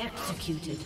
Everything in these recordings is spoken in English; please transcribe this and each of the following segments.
Executed.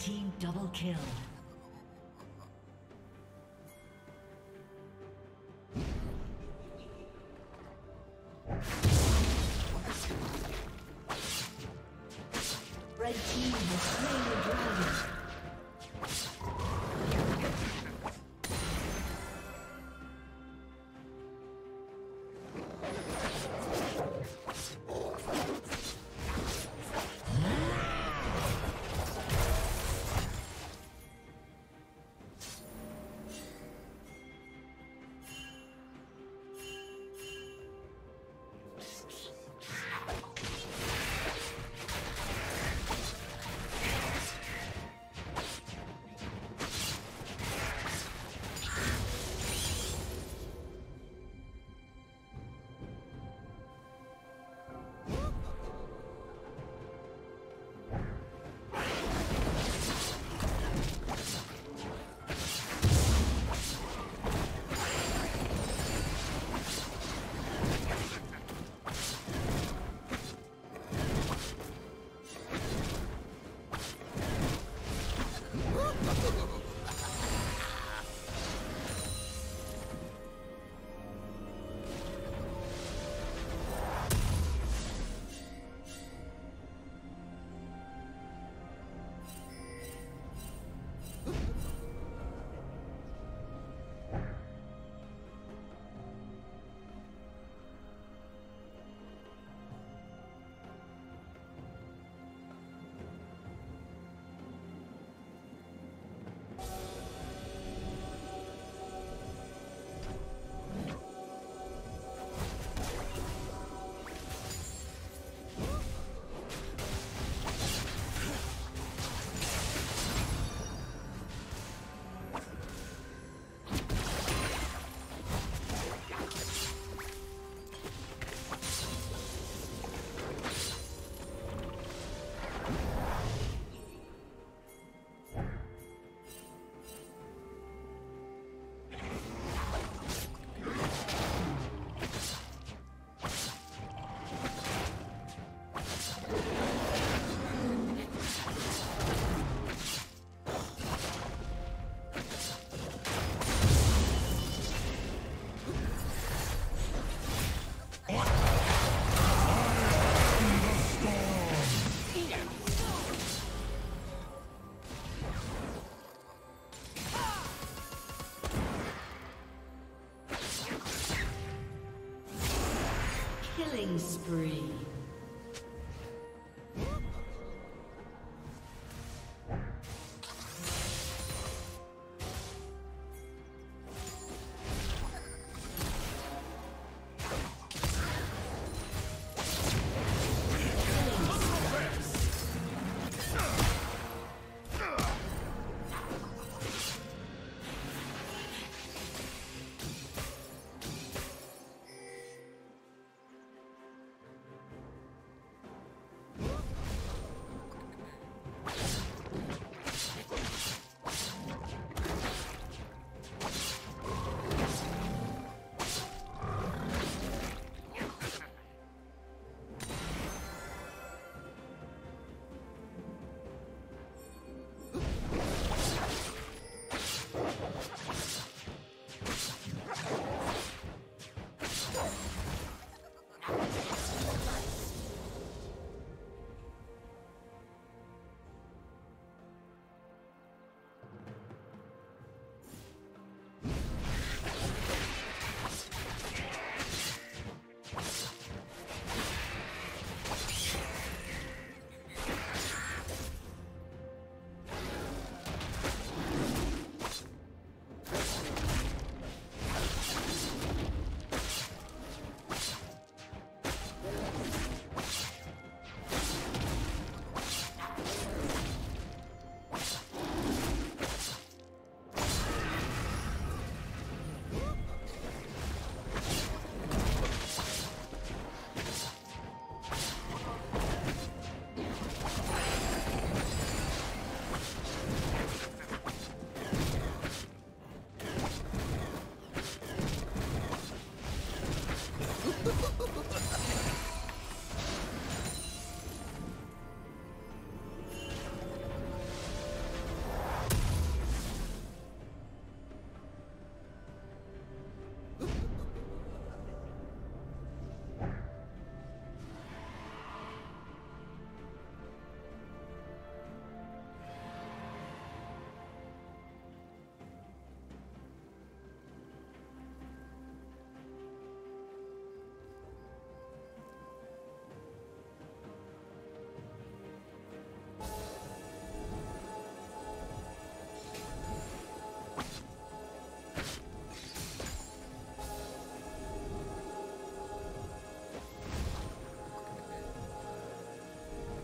Team double kill. Spree.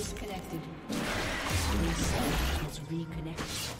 Disconnected. Summoner has reconnected.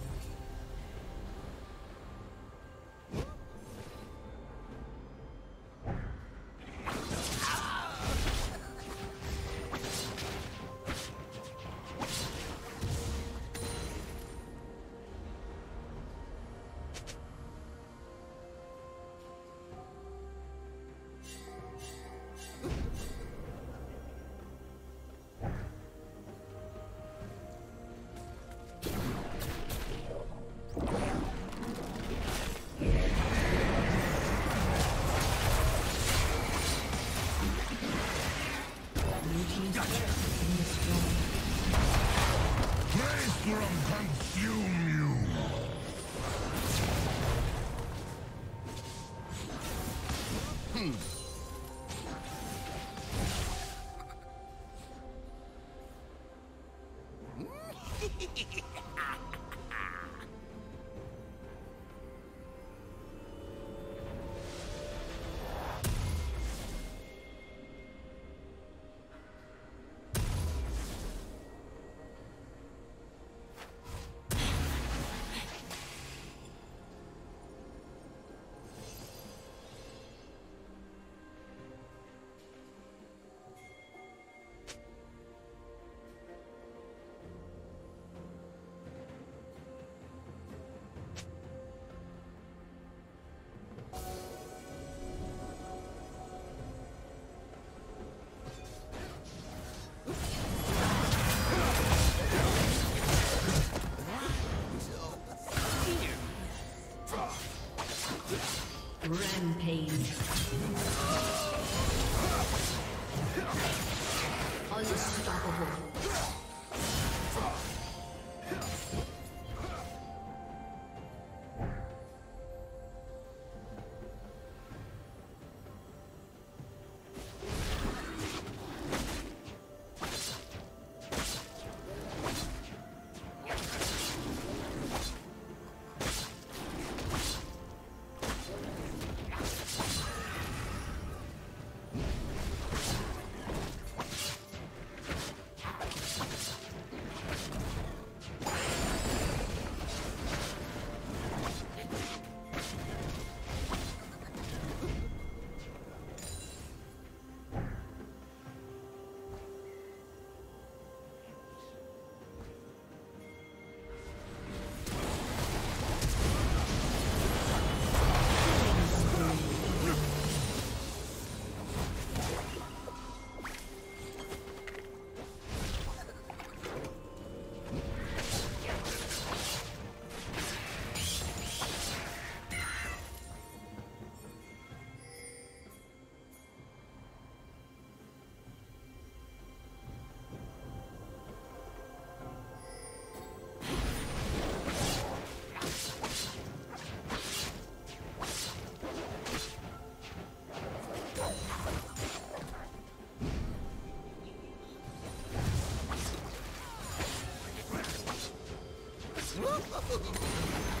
Ha ha ha ha!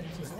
head to head.